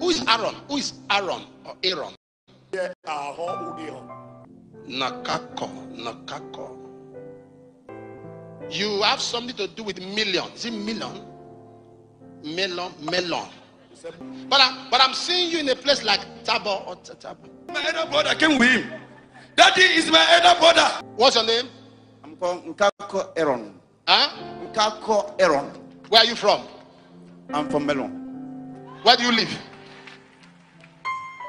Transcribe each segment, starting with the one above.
Who is Aaron? Who is Aaron or Aaron? est Aaron ou Nakako. Nakako. You have something to do with million. Is it million? Melon, melon. But I'm, but I'm seeing you in a place like Tabo or T- Tabo. My elder brother came with him. Daddy is my elder brother. What's your name? I'm called Nkako Aaron. Huh? Nkako Aaron. Where are you from? I'm from Melon. Where do you live?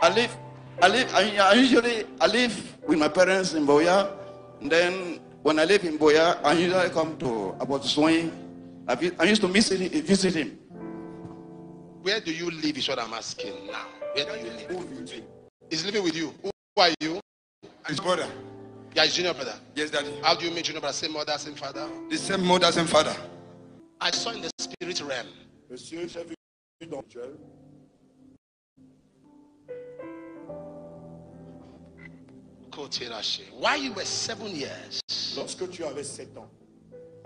I live, I live, I, I usually, I live with my parents in Buea. And then when I live in Buea, I usually come to about Swing. I, I used to visit, him- visit him. Where do you live is what I'm asking now. Where do you live? He's living with you. Who are you? His brother. Yeah, his junior brother. Yes, daddy. How do you meet junior brother? Same mother, same father? The same mother, same father. I saw in the spirit realm. While you were seven years, Lorsque tu avais 7 ans,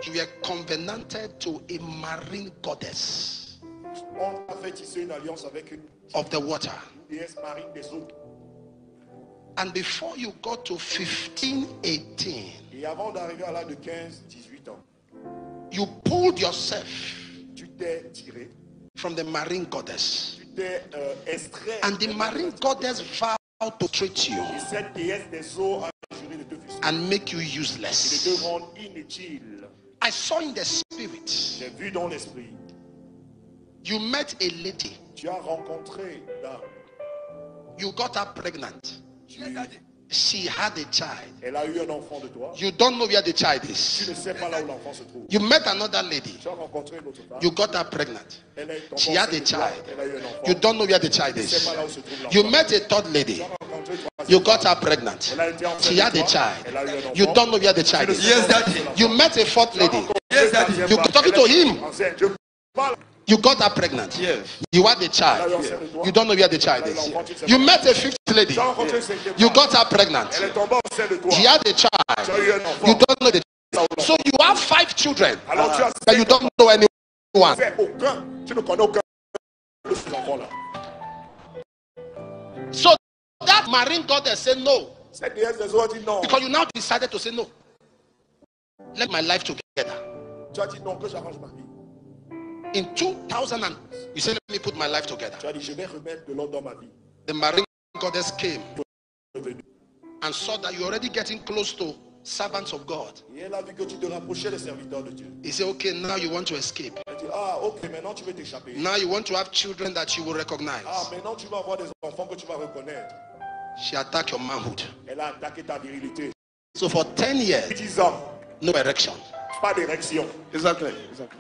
you were covenanted to a marine goddess on a fait tisser une alliance avec une of the water. déesse marine des eaux. And before you got to 15, 18, Et avant d'arriver à l'âge de 15, 18 ans, you pulled yourself tu t'es tiré, from the marine goddess. tu t'es euh, extrait. And the marine goddess vowed to treat you Et cette déesse des eaux a juré de te fustiger and make you et de te useless. I saw in the spirit, vu dans you met a lady, tu as rencontré you got her pregnant. Tu- She had a child. elle a eu un enfant de toi. You don't know where the child Tu is. ne sais pas là où l'enfant se trouve. You met another lady, Tu as rencontré une autre femme. you got her pregnant. Elle est She had a enceinte de toi. child. Elle a eu un enfant. You don't know where the child Tu sais is. pas là où se trouve l'enfant. You met a third lady, Tu as rencontré une troisième you got her pregnant. Elle a été She had a child. Elle a eu un enfant. You don't know where the child is. Yes, daddy. You met a fourth lady, Yes, daddy. You femme. talking to him. Je parle. You got her pregnant. Yes. You had a child. You don't know where the child is. You met a fifth lady, Tu as rencontré une cinquième you got her pregnant. Elle est tombée enceinte de toi. She had a child. eu un enfant. You don't know the So you have five children, Alors but you don't know anyone. fait aucun. Tu ne connais aucun de ces enfants-là. So that marine goddess said no. Cette déesse des eaux a dit. Because you now decided to say no. Let my life together. In 2000, and, you said, let me put my life together. Tu as dit, je vais remettre de l'ordre dans ma vie. The marine goddess came and saw that you're already getting close to servants of God. Et elle a vu que tu te rapprochais des serviteurs de Dieu. He said, okay, now you want to escape. Elle dit, ah, ok, maintenant tu veux t'échapper. Now you want to have children that you will Ah, recognize. maintenant tu vas avoir des enfants que tu vas reconnaître. She attacked your manhood. Elle a attaqué ta virilité. So for 10 years, 10 ans, no erection. pas d'érection. Exactly. Exactly.